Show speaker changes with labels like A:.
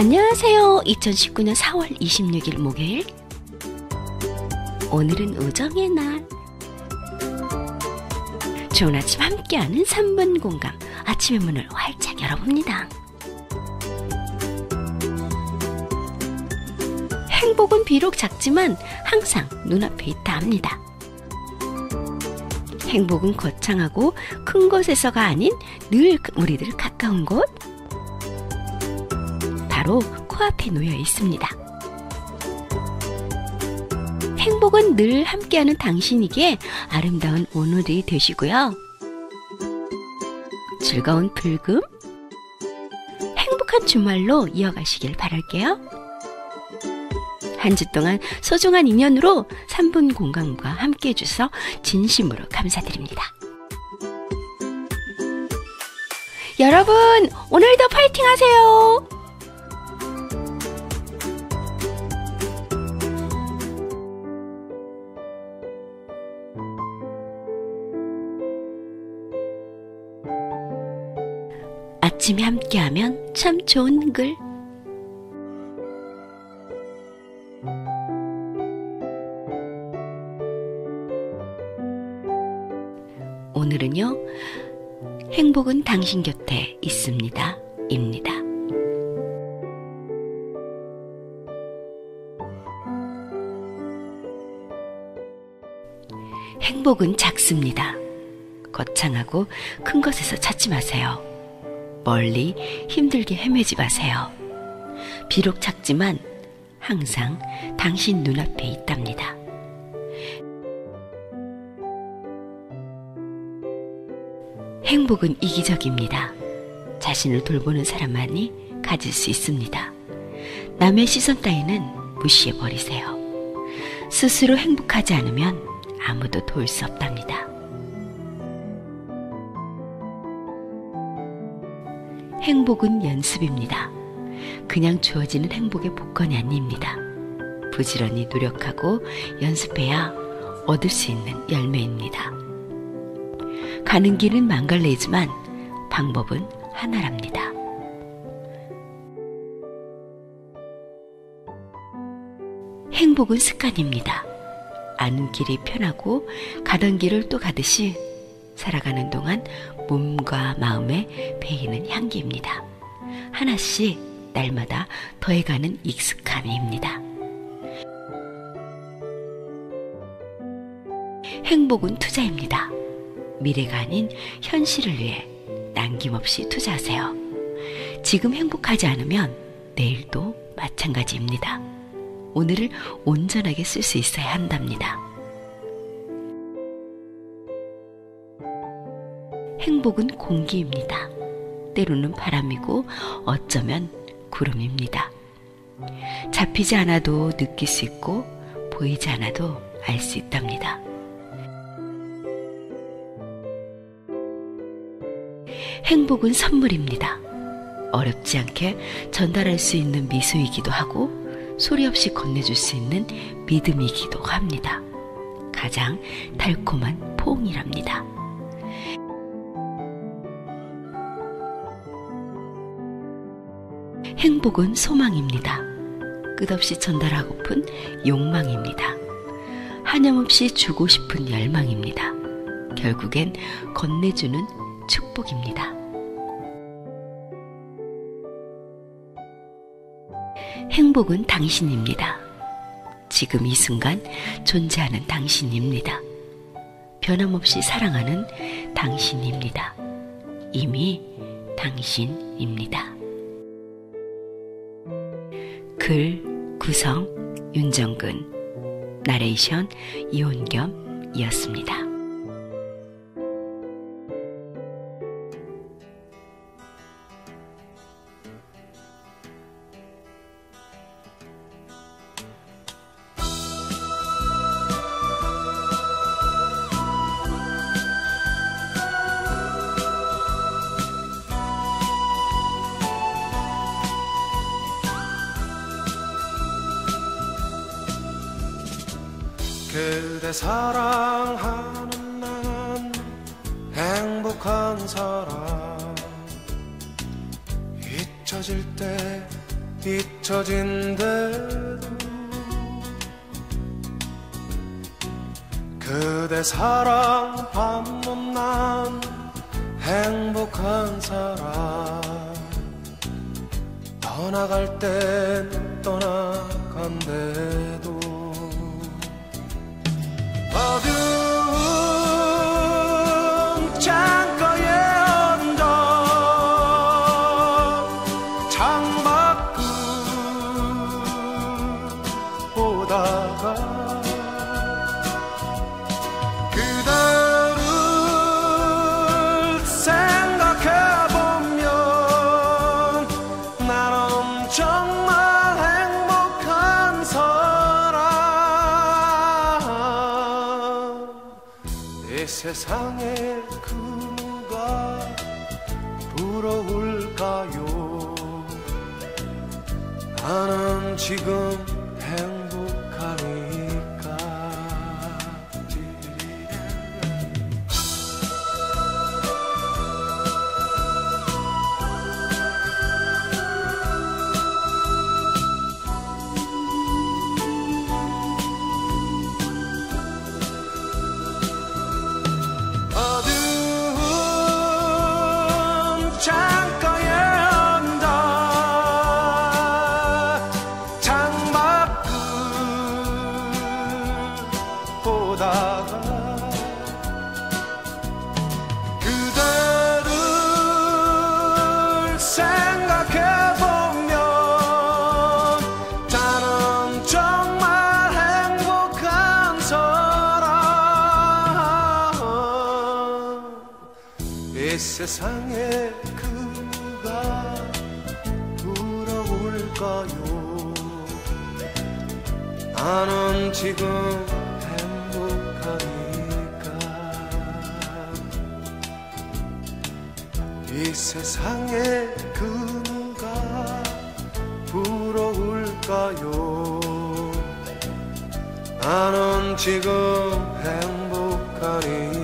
A: 안녕하세요. 2019년 4월 26일 목요일. 오늘은 우정의 날. 좋은 아침 함께하는 3분 공감. 아침의 문을 활짝 열어봅니다. 행복은 비록 작지만 항상 눈앞에 있다 합니다. 행복은 거창하고 큰 곳에서가 아닌 늘 우리들 가까운 곳, 바로 코앞에 놓여 있습니다. 행복은 늘 함께하는 당신에게 아름다운 오늘이 되시고요. 즐거운 불금, 행복한 주말로 이어가시길 바랄게요. 한 주 동안 소중한 인연으로 3분 공감과 함께 해주셔서 진심으로 감사드립니다. 여러분, 오늘도 파이팅 하세요! 아침에 함께하면 참 좋은 글. 오늘은요, 행복은 당신 곁에 있습니다. 입니다. 행복은 작습니다. 거창하고 큰 것에서 찾지 마세요. 멀리 힘들게 헤매지 마세요. 비록 작지만 항상 당신 눈앞에 있답니다. 행복은 이기적입니다. 자신을 돌보는 사람만이 가질 수 있습니다. 남의 시선 따위는 무시해 버리세요. 스스로 행복하지 않으면 아무도 도울 수 없답니다. 행복은 연습입니다. 그냥 주어지는 행복의 복권이 아닙니다. 부지런히 노력하고 연습해야 얻을 수 있는 열매입니다. 가는 길은 망갈래지만 방법은 하나랍니다. 행복은 습관입니다. 아는 길이 편하고 가던 길을 또 가듯이 살아가는 동안 몸과 마음에 배이는 향기입니다. 하나씩 날마다 더해가는 익숙함입니다. 행복은 투자입니다. 미래가 아닌 현실을 위해 남김없이 투자하세요. 지금 행복하지 않으면 내일도 마찬가지입니다. 오늘을 온전하게 쓸 수 있어야 한답니다. 행복은 공기입니다. 때로는 바람이고 어쩌면 구름입니다. 잡히지 않아도 느낄 수 있고 보이지 않아도 알 수 있답니다. 행복은 선물입니다. 어렵지 않게 전달할 수 있는 미소이기도 하고 소리 없이 건네줄 수 있는 믿음이기도 합니다. 가장 달콤한 포옹이랍니다. 행복은 소망입니다. 끝없이 전달하고픈 욕망입니다. 한염없이 주고 싶은 열망입니다. 결국엔 건네주는 축복입니다. 행복은 당신입니다. 지금 이 순간 존재하는 당신입니다. 변함없이 사랑하는 당신입니다. 이미 당신입니다. 글 구성 윤정근 나레이션 이온겸이었습니다.
B: 사랑하는 난 행복한 사람. 잊혀질 때 잊혀진대도 그대 사랑 받는 난 행복한 사람. 떠나갈 땐 떠나간대도 세상에 그 누가 부러울까요? 나는 지금 보다가 그대를 생각해보면 나는 정말 행복한 사람 이 세상에 그 누가 부러울까요? 나는 지금 세상에 그 누가 부러울까요? 나는 지금 행복하니